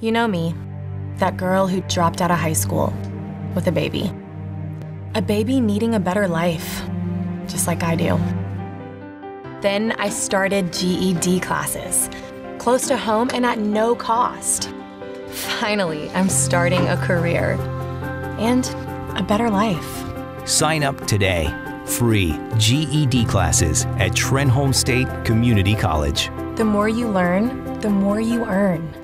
You know me, that girl who dropped out of high school with a baby. A baby needing a better life, just like I do. Then I started GED classes, close to home and at no cost. Finally, I'm starting a career and a better life. Sign up today. Free GED classes at Trenholm State Community College. The more you learn, the more you earn.